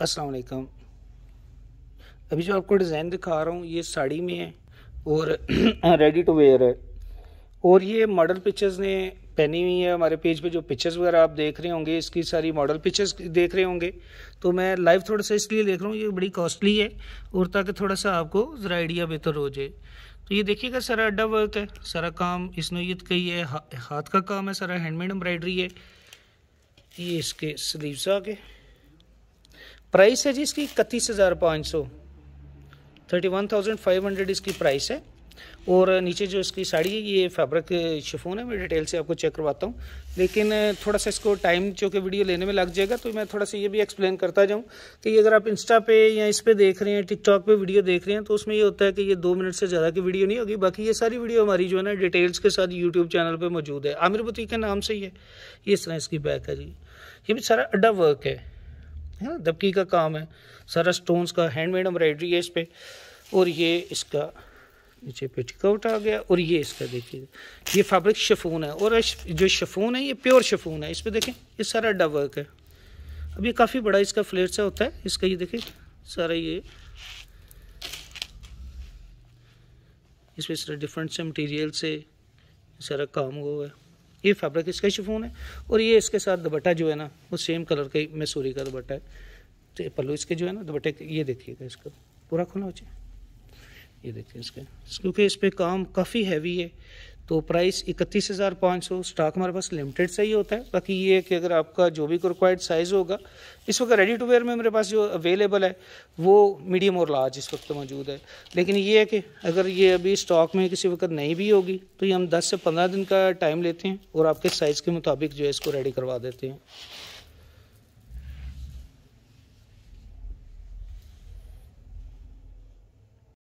अस्सलाम वालेकुम अभी जो आपको डिज़ाइन दिखा रहा हूँ ये साड़ी में है और रेडी टू वेयर है। और ये मॉडल पिक्चर्स ने पहनी हुई है हमारे पेज पे जो पिक्चर्स वगैरह आप देख रहे होंगे इसकी सारी मॉडल पिक्चर्स देख रहे होंगे। तो मैं लाइव थोड़ा सा इसलिए देख रहा हूँ ये बड़ी कॉस्टली है और ताकि थोड़ा सा आपको ज़रा आइडिया बेहतर हो जाए। तो ये देखिएगा सारा अड्डा वर्क है सारा काम इस नोयत का ही है हा, हाथ का काम है सारा हैंडमेड एम्ब्रॉयडरी है। ये इसके स्लीव्स आगे। प्राइस है जी इसकी इकतीस हज़ार पाँच सौ। Thirty one thousand five hundred इसकी प्राइस है। और नीचे जो इसकी साड़ी है, ये फैब्रिक शिफोन है, मैं डिटेल से आपको चेक करवाता हूँ। लेकिन थोड़ा सा इसको टाइम जो कि वीडियो लेने में लग जाएगा तो मैं थोड़ा सा ये भी एक्सप्लेन करता जाऊँ कि अगर आप इंस्टा पे या इस पर देख रहे हैं, टिकटॉक पे वीडियो देख रहे हैं तो उसमें ये होता है कि ये दो मिनट से ज़्यादा की वीडियो नहीं होगी, बाकी ये सारी वीडियो हमारी जो है ना, डिटेल्स के साथ यूट्यूब चैनल पर मौजूद है। आमिर बुती के नाम से ही है। इस तरह इसकी बैक है जी। ये भी सारा अड्डा वर्क है। है, दबकी का काम है। सारा स्टोन्स का हैंडमेड एम्ब्रॉयडरी है इस पर और ये इसका नीचे पेटीकोट आ गया। और ये इसका देखिए, ये फैब्रिक शफून है। और जो शफून है, ये प्योर शफून है। इस पर देखें, ये सारा अड्डा वर्क है। अब ये काफ़ी बड़ा इसका फ्लेट सा होता है। इसका ये देखें, सारा ये। इस पर सारा डिफरेंट से मटेरियल से सारा काम हुआ है। ये फैब्रिक इसका शिफोन है। और ये इसके साथ दुपट्टा जो है ना, वो सेम कलर का मैसूरी का दुपट्टा है। तो पल्लू इसके जो है ना, दुपट्टे ये देखिएगा इसका। पूरा खुला हो जाए ये देखिए इसका। क्योंकि इस पर काम काफ़ी हैवी है। तो प्राइस इकतीस हज़ार पाँच सौ स्टॉक हमारे पास लिमिटेड से ही होता है। बाकी ये है कि अगर आपका जो भी रिक्वायर्ड साइज़ होगा, इस वक्त रेडी टू वेयर में मेरे पास जो अवेलेबल है, वो मीडियम और लार्ज इस वक्त मौजूद है। लेकिन ये है कि अगर ये अभी स्टॉक में किसी वक्त नहीं भी होगी तो ये हम दस से पंद्रह दिन का टाइम लेते हैं और आपके साइज़ के मुताबिक जो है इसको रेडी करवा देते हैं।